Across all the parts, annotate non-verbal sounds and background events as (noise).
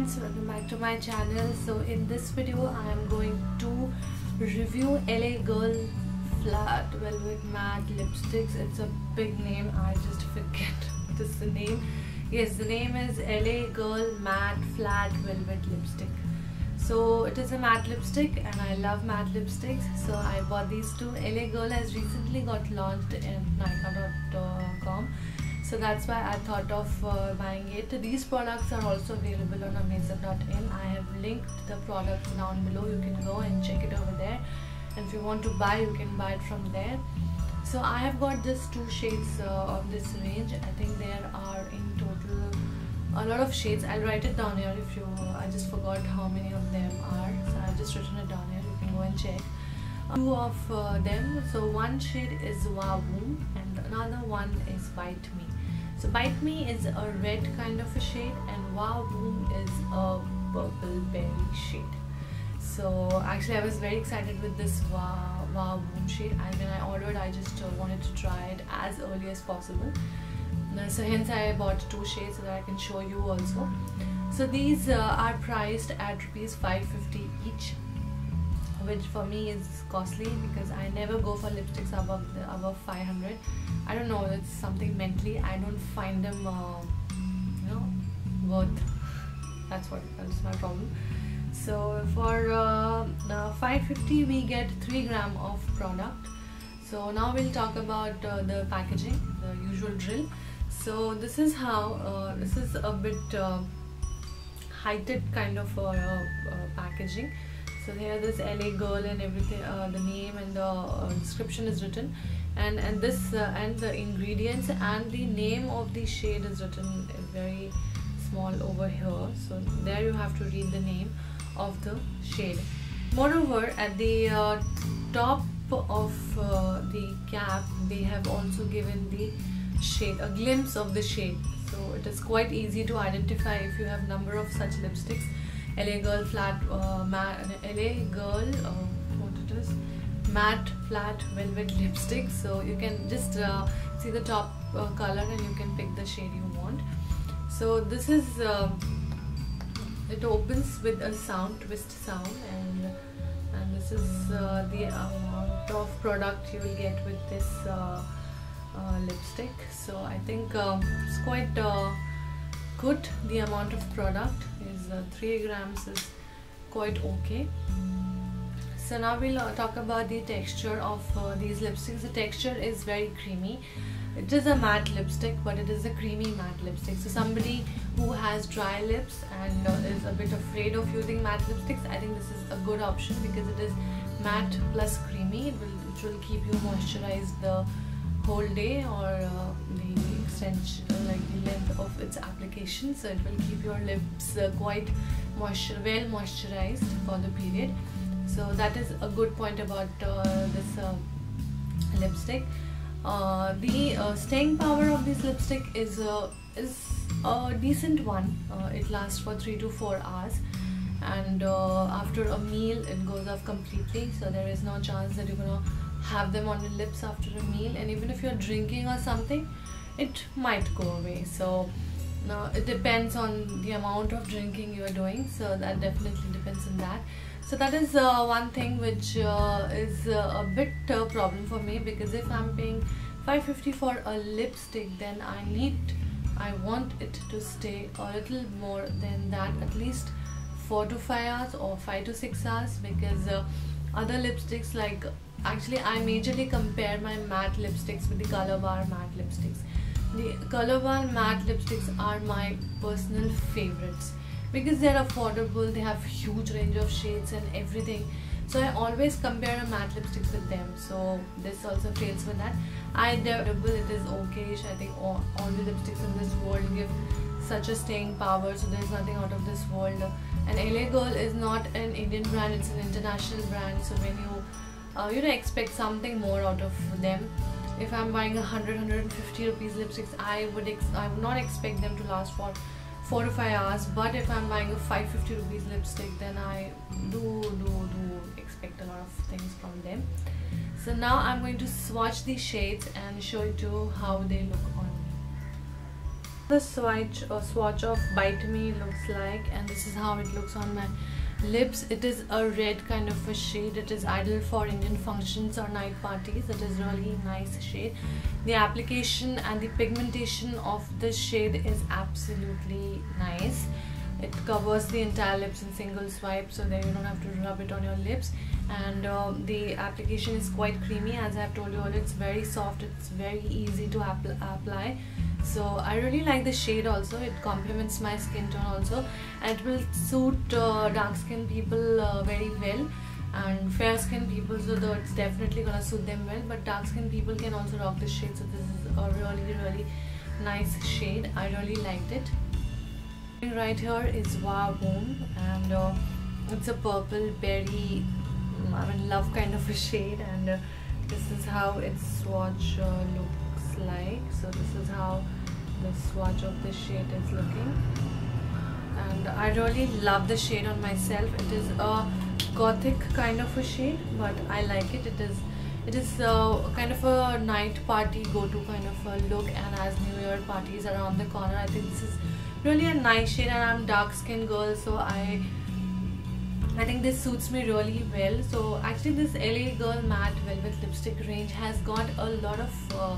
friends welcome back to my channel. So in this video I am going to review LA Girl flat velvet matte lipsticks. It's a big name. I just forget (laughs) what is the name. Yes the name is LA Girl matte flat velvet lipstick. So it is a matte lipstick and I love matte lipsticks. So I bought these two. LA Girl has recently got launched in Nykaa.com so that's why I thought of uh, buying it. These products are also available on Amazon.in. I have linked the products down below. You can go and check it over there. And if you want to buy, you can buy it from there. So I have got just two shades uh, of this range. I think there are in total a lot of shades. I'll write it down here if you. I just forgot how many of them are. So I've just written it down here. You can go and check. Two of uh, them. So one shade is Wow and another one is Bite Me. So Bite Me is a red kind of a shade and Va Voom is a purple berry shade. So actually I was very excited with this Wow, Va Voom shade. I when I ordered I just uh, wanted to try it as early as possible. So hence I bought two shades so that I can show you also. So these uh, are priced at rupees 550 each which for me is costly because I never go for lipsticks above the above 500 I don't know it's something mentally I don't find them uh, you know worth. That's what that's my problem. So for uh, 550 we get 3 gram of product. So now we'll talk about uh, the packaging the usual drill. So this is how uh, this is a bit uh, heighted kind of uh, packaging so here this LA girl and everything uh, the name and the uh, description is written. And and this uh, and the ingredients and the name of the shade is written very small over here. So there you have to read the name of the shade. Moreover at the uh, top of uh, the cap they have also given the shade a glimpse of the shade. So it is quite easy to identify if you have number of such lipsticks LA Girl flat uh, matte LA Girl uh, what it is? Matte flat velvet lipstick. So you can just uh, see the top uh, color and you can pick the shade you want. So this is um, it opens with a sound twist sound and and this is uh, the amount of product you will get with this uh, lipstick. So I think um, it's quite good. The amount of product is uh, 3 grams is quite okay. So now we'll uh, talk about the texture of uh, these lipsticks. The texture is very creamy. It is a matte lipstick but it is a creamy matte lipstick. So somebody who has dry lips and uh, is a bit afraid of using matte lipsticks I think this is a good option because it is matte plus creamy it will, it will keep you moisturized the whole day or uh, extension like the length of its application. So it will keep your lips uh, quite moisture well moisturized for the period. So that is a good point about uh, this uh, lipstick. Uh, the uh, staying power of this lipstick is is a decent one. It lasts for 3 to 4 hours. And after a meal it goes off completely. So there is no chance that you're gonna have them on your lips after a meal. And even if you're drinking or something it might go away. So now it depends on the amount of drinking you are doing. So that definitely depends on that. So that is uh, one thing which uh, is uh, a bit uh, problem for me because if I'm paying 550 for a lipstick then I need I want it to stay a little more than that at least 4 to 5 hours or 5 to 6 hours because uh, other lipsticks like actually I majorly compare my matte lipsticks with the color bar matte lipsticks the color bar matte lipsticks are my personal favorites. Because they're affordable they have huge range of shades and everything. So I always compare a matte lipsticks with them. So this also fails with that. I double it is okayish. I think all, all the lipsticks in this world give such a staying power. So there's nothing out of this world. And LA Girl is not an Indian brand. It's an international brand. So when you uh, you know expect something more out of them if I'm buying a 100 150 rupees lipsticks I would I would not expect them to last for 4 to 5 hours. But if I'm buying a 550 rupees lipstick then I do do do expect a lot of things from them. So now I'm going to swatch these shades and show you how they look on me. The swatch or swatch of bite me looks like and this is how it looks on my lips it is a red kind of a shade. It is ideal for indian functions or night parties. It is really nice shade. The application and the pigmentation of this shade is absolutely nice it covers the entire lips in single swipe so that you don't have to rub it on your lips. And uh, the application is quite creamy. As I have told you earlier it's very soft. It's very easy to apply. So I really like the shade also. It complements my skin tone also. And it will suit uh, dark skin people uh, very well. And fair skin people so though it's definitely gonna suit them well. But dark skin people can also rock this shade. So this is a really really nice shade. I really liked it right here is Va Voom and uh, it's a purple berry I mean love kind of a shade and uh, this is how its swatch uh, looks like. So this is how the swatch of the shade is looking. And I really love the shade on myself. It is a gothic kind of a shade but I like it. It is it is uh, kind of a night party go-to kind of a look and as new year parties around the corner I think this is really a nice shade and I'm dark skin girl so I I think this suits me really well. So actually this LA Girl matte velvet lipstick range has got a lot of uh,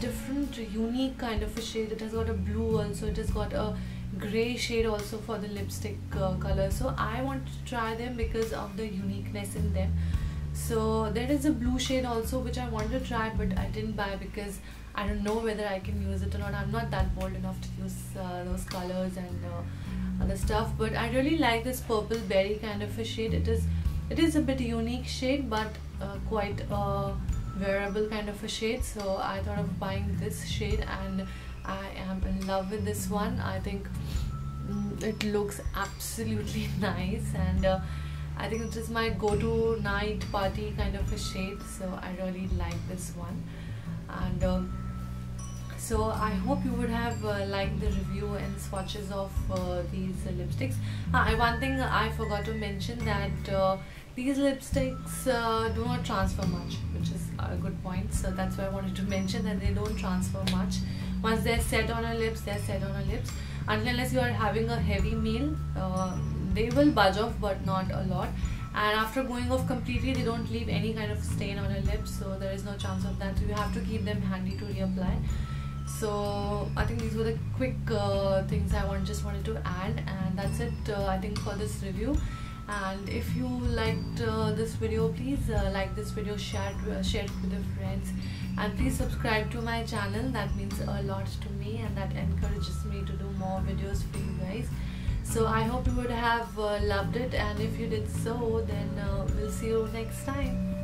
different unique kind of a shade. It has got a blue also. It has got a gray shade also for the lipstick uh, color. So I want to try them because of the uniqueness in them so there is a blue shade also which I wanted to try but I didn't buy because I don't know whether I can use it or not. I'm not that bold enough to use uh, those colors and uh, other stuff but I really like this purple berry kind of a shade. It is it is a bit unique shade but uh, quite a wearable kind of a shade. So I thought of buying this shade and I am in love with this one. I think mm, it looks absolutely (laughs) nice and uh, I think it is my go-to night party kind of a shade so I really like this one. And um, so I hope you would have uh, liked the review and swatches of uh, these uh, lipsticks uh, one thing I forgot to mention that uh, these lipsticks uh, do not transfer much which is a good point. So that's why I wanted to (laughs) mention that they don't transfer much. Once they're set on our lips they're set on our lips. Unless you are having a heavy meal they will budge off but not a lot. And after going off completely they don't leave any kind of stain on your lips so there is no chance of that. So you have to keep them handy to reapply. So I think these were the quick uh, things I want, just wanted to add and that's it uh, I think for this review. And if you liked uh, this video please uh, like this video share uh, share it with your friends. And please subscribe to my channel. That means a lot to me and that encourages me to do more videos for you guys so I hope you would have uh, loved it and if you did so then we'll see you next time